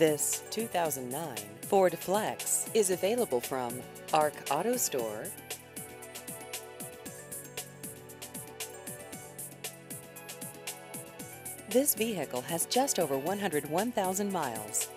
This 2009 Ford Flex is available from Arc Auto Store. This vehicle has just over 101,000 miles.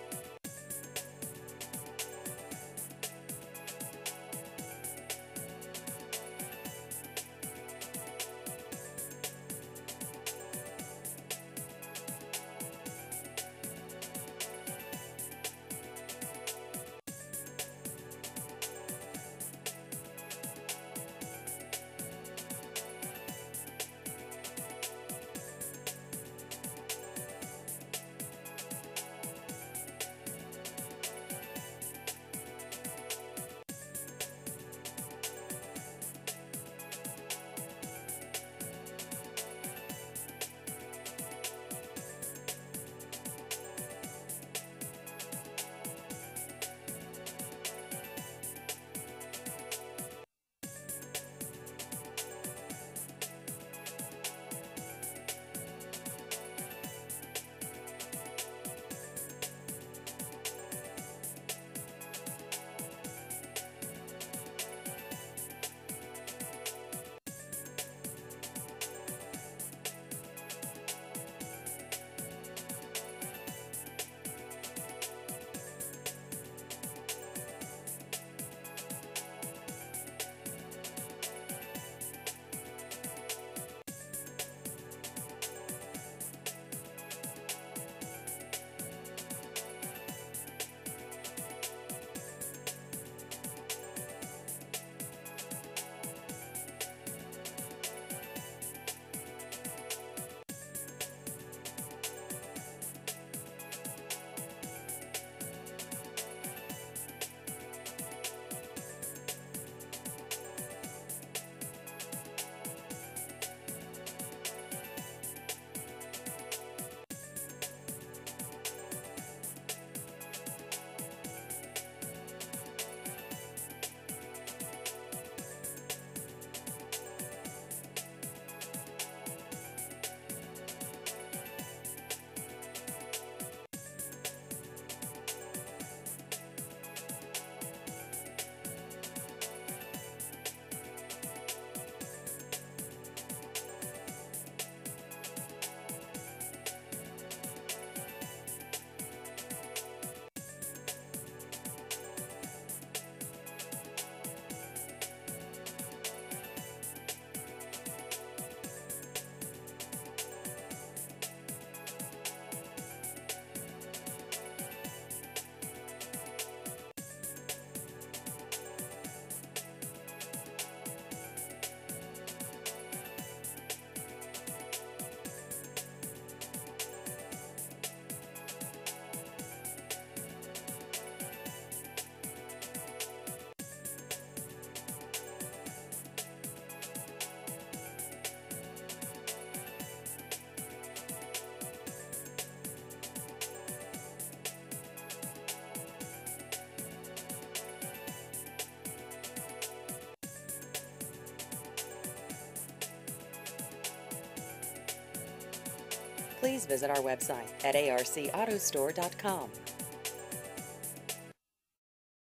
Please visit our website at arcautostore.com.